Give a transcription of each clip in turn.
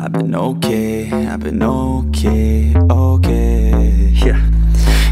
I've been okay, I've been okay, okay,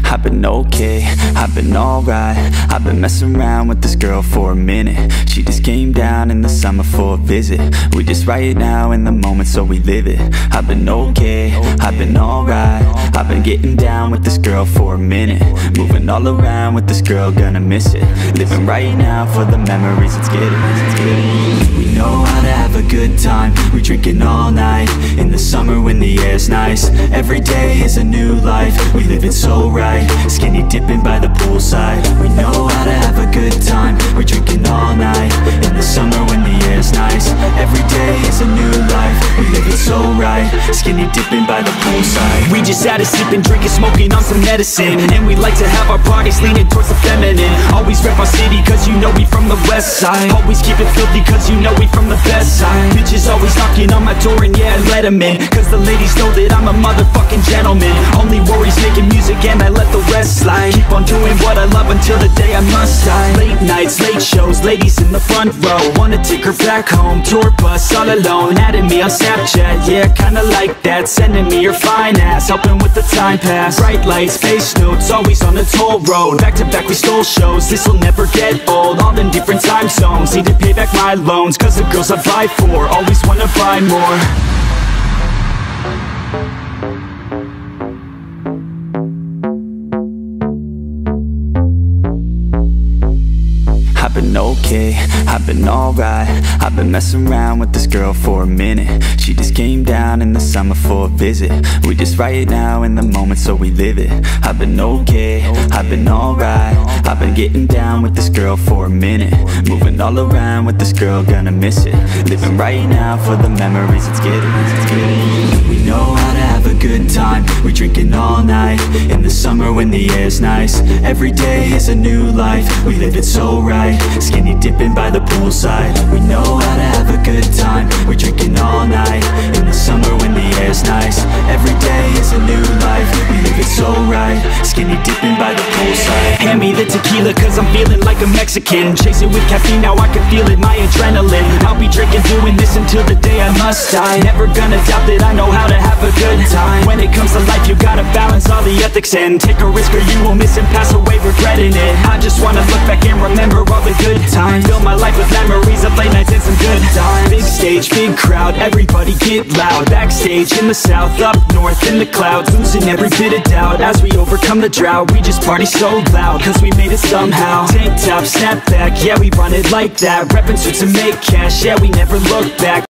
I've been okay, I've been alright. I've been messing around with this girl for a minute. She just came down in the summer for a visit. We just right now in the moment so we live it. I've been okay, I've been alright. I've been getting down with this girl for a minute. Moving all around with this girl, gonna miss it. Living right now for the memories, let's get it, let's get it We know how to have a good time. We drinking all night. In the summer when the air's nice. Every day is a new life. We live it so right Skinny dipping by the poolside. We know how to have a good time. We're drinking all night. In the summer when the air's nice. Every day is a new life. We live it so right. Skinny dipping by the poolside. We just had a sipping, drinking, smoking on some medicine. And we like to have our parties leaning towards the feminine. Always rep our city cause you know we from the west side. Always keep it filthy cause you know we from the best side always knocking on my door and yeah, let them in. Cause the ladies know that I'm a motherfucking gentleman. Only worries making music and I let the slide Keep on doing what I love until the day I must die. Late nights, late shows, ladies in the front row. Wanna take her back home, tour bus all alone. Adding me on Snapchat, yeah, kinda like that. Sending me your fine ass, helping with the time pass. Bright lights, face notes, always on the toll road. Back to back we stole shows, this'll never get old. All in different time zones, need to pay back my loans. Cause the girls I buy for, always wanna buy more I've been okay, I've been alright. I've been messing around with this girl for a minute. She just came down in the summer for a visit. We just right now in the moment so we live it. I've been okay, I've been alright I've been getting down with this girl for a minute. Moving all around with this girl, gonna miss it. Living right now for the memories, let's get it, let's get it We know how to have a good time. We drinking all night. In the summer when the air's nice. Every day is a new life. We live it so right. Skinny dipping by the poolside. We know how to have a good time. We're drinking all night. In the summer when the air's nice. Every day so right. Skinny dipping by the poolside. Hand me the tequila cause I'm feeling like a Mexican. Chase it with caffeine, now I can feel it, my adrenaline. I'll be drinking, doing this until the day I must die. Never gonna doubt that I know how to have a good time. When it comes to life, you gotta balance all the ethics and Take a risk or you will miss and pass away regretting it. I just wanna look back and remember all the good times. Fill my life with memories stage, big crowd, everybody get loud. Backstage in the south, up north in the clouds Losing every bit of doubt. As we overcome the drought We just party so loud, cause we made it somehow. Tank top, snap back, yeah we run it like that. Reppin' suits and make cash, yeah we never look back